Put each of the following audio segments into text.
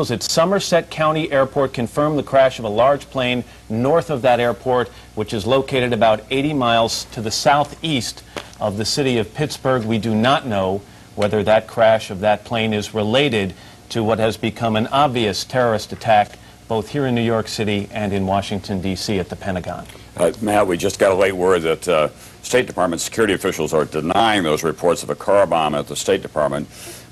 officials at Somerset County Airport confirmed the crash of a large plane north of that airport, which is located about 80 miles to the southeast of the city of Pittsburgh. We do not know whether that crash of that plane is related to what has become an obvious terrorist attack both here in New York City and in Washington, D.C. at the Pentagon. Uh, Matt, we just got a late word that uh, State Department security officials are denying those reports of a car bomb at the State Department.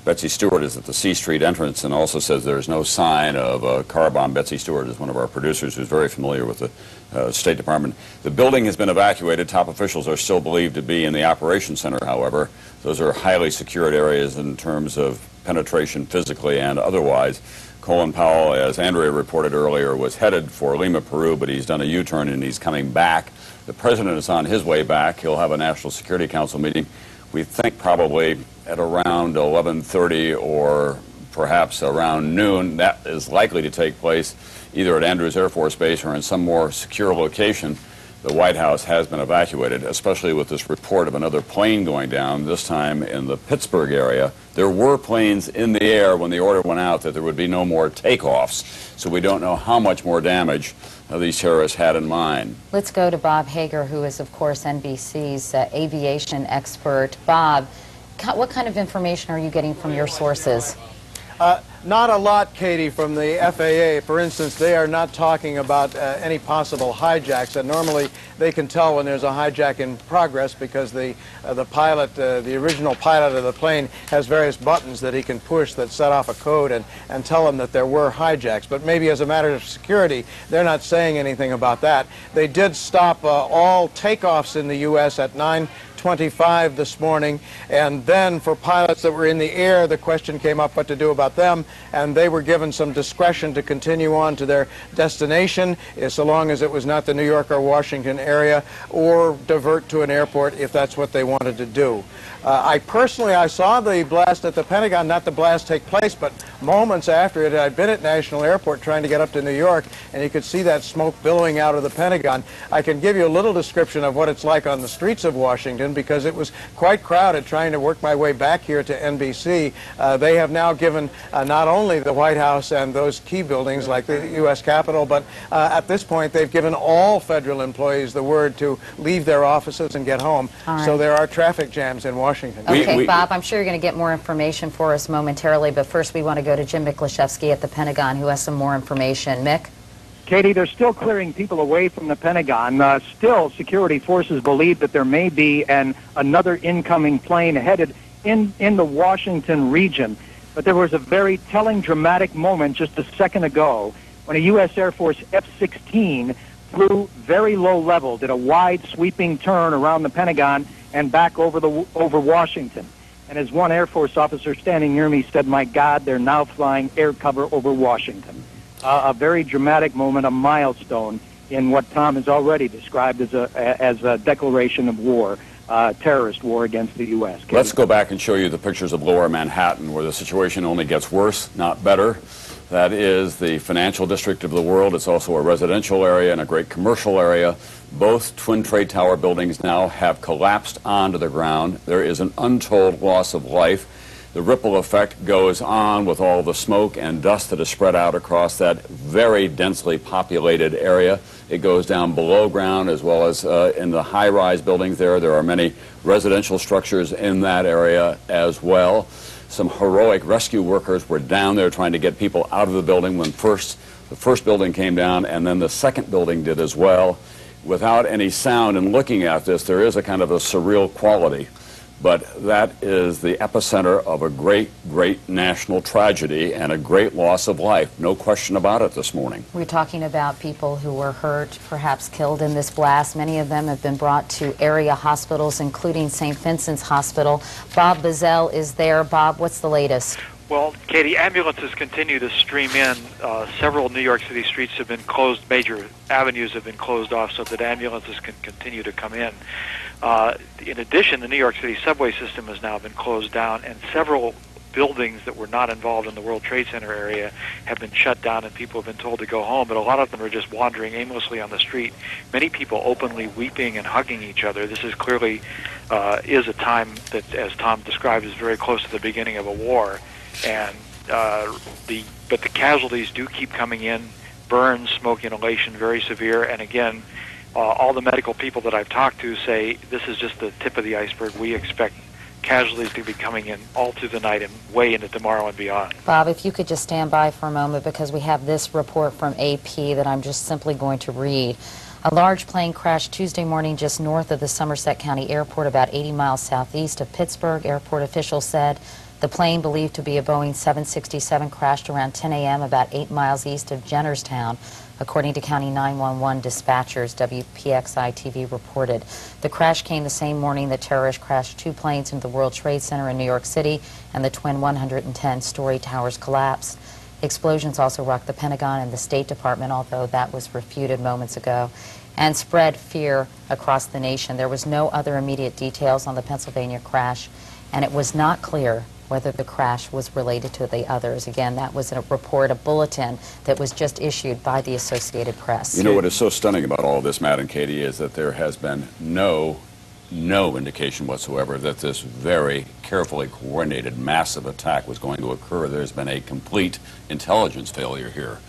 Betsy Stewart is at the C Street entrance and also says there's no sign of a car bomb. Betsy Stewart is one of our producers who's very familiar with the uh, State Department. The building has been evacuated. Top officials are still believed to be in the operations center, however. Those are highly secured areas in terms of penetration physically and otherwise. Colin Powell, as Andrea reported earlier, was headed for Lima, Peru, but he's done a U-turn and he's coming back. The president is on his way back. He'll have a National Security Council meeting. We think probably at around 11:30 or perhaps around noon. That is likely to take place either at Andrews Air Force Base or in some more secure location the White House has been evacuated, especially with this report of another plane going down, this time in the Pittsburgh area. There were planes in the air when the order went out that there would be no more takeoffs, so we don't know how much more damage uh, these terrorists had in mind. Let's go to Bob Hager, who is, of course, NBC's uh, aviation expert. Bob, what kind of information are you getting from your sources? Uh, not a lot, Katie, from the FAA. For instance, they are not talking about uh, any possible hijacks. And normally, they can tell when there's a hijack in progress because the uh, the pilot, uh, the original pilot of the plane, has various buttons that he can push that set off a code and and tell them that there were hijacks. But maybe as a matter of security, they're not saying anything about that. They did stop uh, all takeoffs in the U.S. at 9. 25 this morning. And then for pilots that were in the air, the question came up what to do about them. And they were given some discretion to continue on to their destination, so long as it was not the New York or Washington area, or divert to an airport if that's what they wanted to do. Uh, I personally, I saw the blast at the Pentagon, not the blast take place, but moments after it, I'd been at National Airport trying to get up to New York, and you could see that smoke billowing out of the Pentagon. I can give you a little description of what it's like on the streets of Washington because it was quite crowded trying to work my way back here to NBC. Uh, they have now given uh, not only the White House and those key buildings like the U.S. Capitol, but uh, at this point, they've given all federal employees the word to leave their offices and get home. Right. So there are traffic jams in Washington. Washington. Okay, we, we, Bob, I'm sure you're going to get more information for us momentarily, but first we want to go to Jim Miklaszewski at the Pentagon, who has some more information. Mick? Katie, they're still clearing people away from the Pentagon. Uh, still, security forces believe that there may be an another incoming plane headed in, in the Washington region. But there was a very telling, dramatic moment just a second ago when a U.S. Air Force F-16 flew very low level, did a wide sweeping turn around the Pentagon, and back over the over Washington. And as one Air Force officer standing near me said, "My God, they're now flying air cover over Washington." Uh, a very dramatic moment, a milestone in what Tom has already described as a as a declaration of war, uh, terrorist war against the U.S. Let's go back and show you the pictures of Lower Manhattan, where the situation only gets worse, not better. That is the financial district of the world. It's also a residential area and a great commercial area. Both Twin Trade Tower buildings now have collapsed onto the ground. There is an untold loss of life. The ripple effect goes on with all the smoke and dust that is spread out across that very densely populated area. It goes down below ground as well as uh, in the high-rise buildings there. There are many residential structures in that area as well. Some heroic rescue workers were down there trying to get people out of the building when first the first building came down and then the second building did as well. Without any sound and looking at this, there is a kind of a surreal quality but that is the epicenter of a great, great national tragedy and a great loss of life. No question about it this morning. We're talking about people who were hurt, perhaps killed in this blast. Many of them have been brought to area hospitals, including St. Vincent's Hospital. Bob Bazell is there. Bob, what's the latest? Well, Katie, ambulances continue to stream in. Uh, several New York City streets have been closed, major avenues have been closed off so that ambulances can continue to come in. Uh, in addition, the New York City subway system has now been closed down, and several buildings that were not involved in the World Trade Center area have been shut down and people have been told to go home, but a lot of them are just wandering aimlessly on the street. Many people openly weeping and hugging each other. This is clearly uh, is a time that, as Tom described, is very close to the beginning of a war, and uh, the but the casualties do keep coming in. Burns, smoke inhalation, very severe, and again, uh, all the medical people that I've talked to say this is just the tip of the iceberg. We expect casualties to be coming in all through the night and way into tomorrow and beyond. Bob, if you could just stand by for a moment because we have this report from AP that I'm just simply going to read. A large plane crashed Tuesday morning just north of the Somerset County Airport, about 80 miles southeast of Pittsburgh. Airport officials said the plane, believed to be a Boeing 767, crashed around 10 a.m. about 8 miles east of Jennerstown. According to County 911 dispatchers, WPXI TV reported. The crash came the same morning that terrorists crashed two planes into the World Trade Center in New York City and the twin 110-story towers collapsed. Explosions also rocked the Pentagon and the State Department, although that was refuted moments ago, and spread fear across the nation. There was no other immediate details on the Pennsylvania crash, and it was not clear whether the crash was related to the others. Again, that was a report, a bulletin that was just issued by the Associated Press. You know what is so stunning about all this, Matt and Katie, is that there has been no, no indication whatsoever that this very carefully coordinated massive attack was going to occur. There's been a complete intelligence failure here.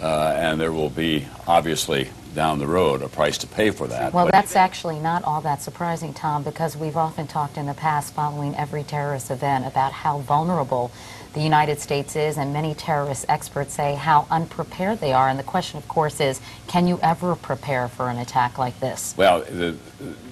Uh, and there will be, obviously, down the road, a price to pay for that. Well, But- that's actually not all that surprising, Tom, because we've often talked in the past following every terrorist event about how vulnerable the United States is, and many terrorist experts say how unprepared they are. And the question, of course, is can you ever prepare for an attack like this? Well, the,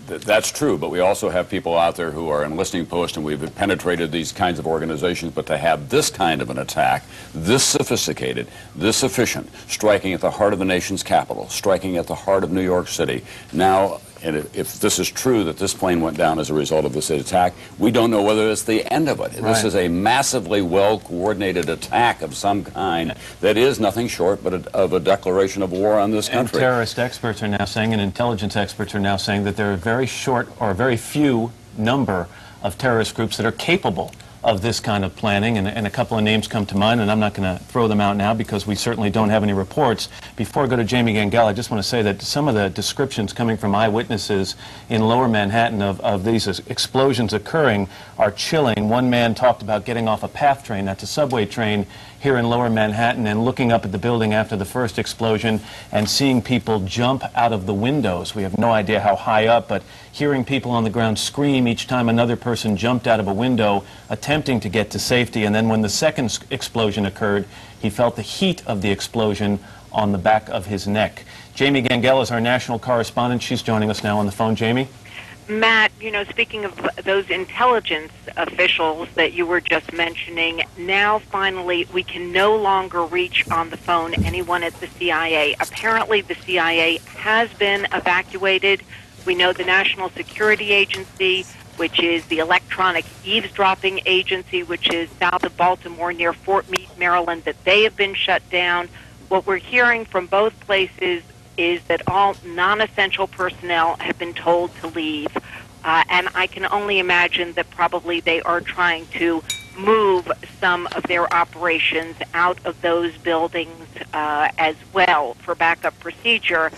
the, that's true, but we also have people out there who are enlisting posts, and we've penetrated these kinds of organizations. But to have this kind of an attack, this sophisticated, this efficient, striking at the heart of the nation's capital, striking at the heart of New York City, now. And if if this is true that this plane went down as a result of this attack, we don't know whether it's the end of it. This is a massively well coordinated attack of some kind that is nothing short but a, of a declaration of war on this And country. terrorist experts are now saying, and intelligence experts are now saying, that there are very short or very few number of terrorist groups that are capable of this kind of planning. And, and a couple of names come to mind, and I'm not going to throw them out now because we certainly don't have any reports. Before I go to Jamie Gangel, I just want to say that some of the descriptions coming from eyewitnesses in lower Manhattan of, of these explosions occurring are chilling. One man talked about getting off a PATH train, that's a subway train here in lower Manhattan, and looking up at the building after the first explosion and seeing people jump out of the windows. We have no idea how high up, but hearing people on the ground scream each time another person jumped out of a window, attempting to get to safety. And then when the second explosion occurred, he felt the heat of the explosion on the back of his neck. Jamie Gangel is our national correspondent. She's joining us now on the phone. Jamie? Matt, you know, speaking of those intelligence officials that you were just mentioning, now finally we can no longer reach on the phone anyone at the CIA. Apparently, the CIA has been evacuated. We know the National Security Agency, which is the electronic eavesdropping agency, which is south of Baltimore near Fort Meade, Maryland, that they have been shut down. What we're hearing from both places is that all non-essential personnel have been told to leave. Uh, and I can only imagine that probably they are trying to move some of their operations out of those buildings uh, as well for backup procedure.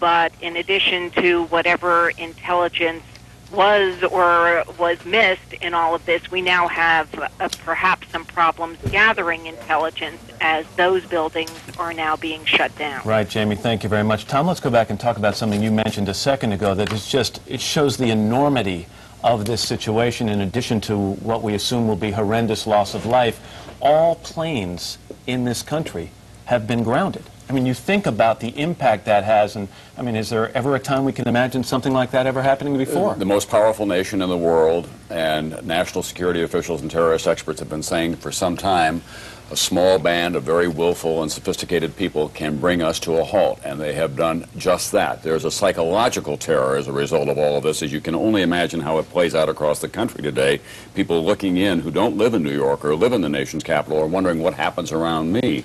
But in addition to whatever intelligence was or was missed in all of this, we now have uh, perhaps some problems gathering intelligence as those buildings are now being shut down. Right, Jamie, thank you very much. Tom, let's go back and talk about something you mentioned a second ago that is just, it shows the enormity of this situation in addition to what we assume will be horrendous loss of life. All planes in this country have been grounded. I mean, you think about the impact that has, and I mean, is there ever a time we can imagine something like that ever happening before? The most powerful nation in the world, and national security officials and terrorist experts have been saying for some time, a small band of very willful and sophisticated people can bring us to a halt, and they have done just that. There's a psychological terror as a result of all of this, as you can only imagine how it plays out across the country today. People looking in who don't live in New York or live in the nation's capital are wondering what happens around me.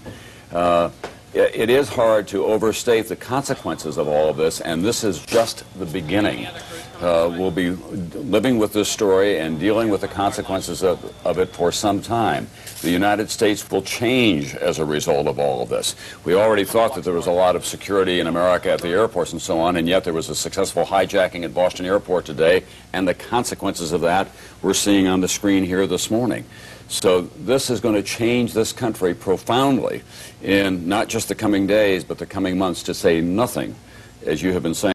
Uh, it is hard to overstate the consequences of all of this, and this is just the beginning. Uh, we'll be living with this story and dealing with the consequences of, of it for some time. The United States will change as a result of all of this. We already thought that there was a lot of security in America at the airports and so on, and yet there was a successful hijacking at Boston Airport today, and the consequences of that we're seeing on the screen here this morning. So this is going to change this country profoundly in not just the coming days, but the coming months, to say nothing, as you have been saying.